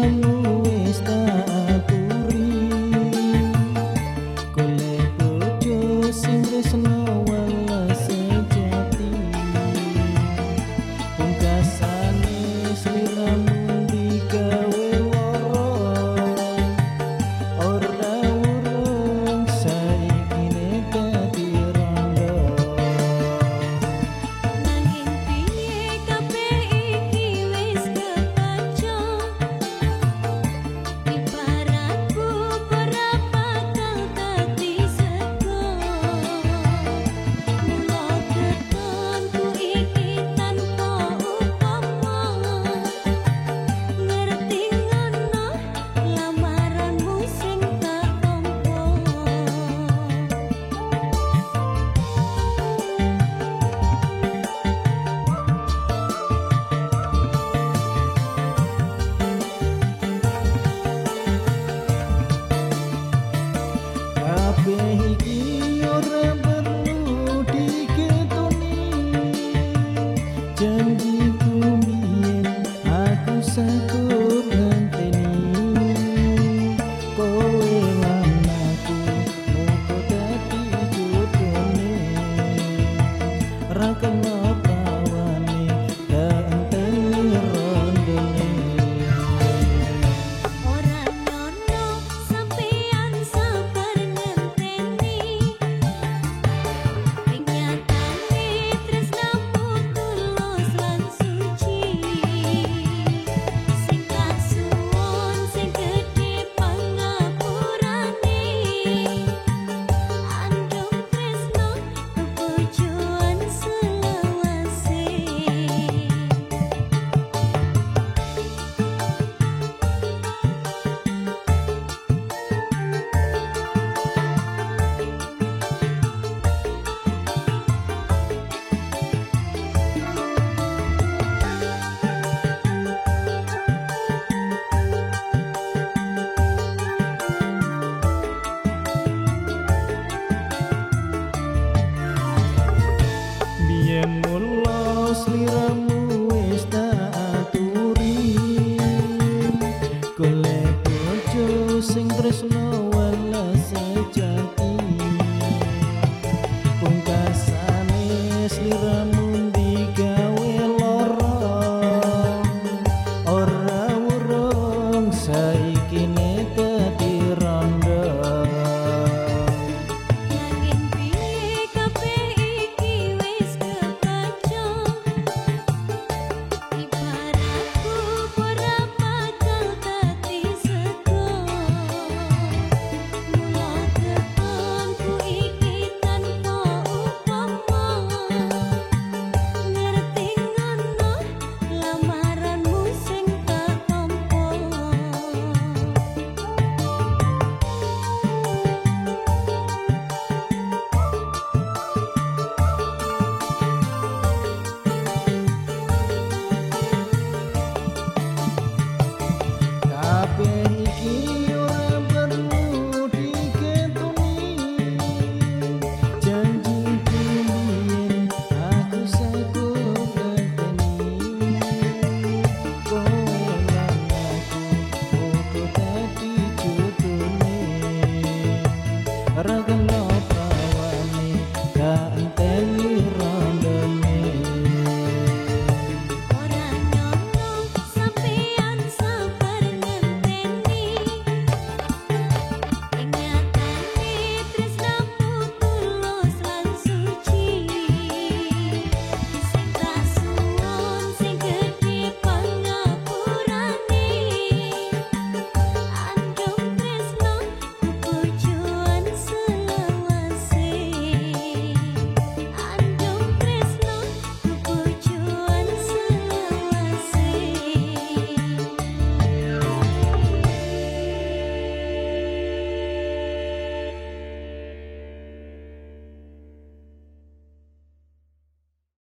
Thank you. الله صغيرا.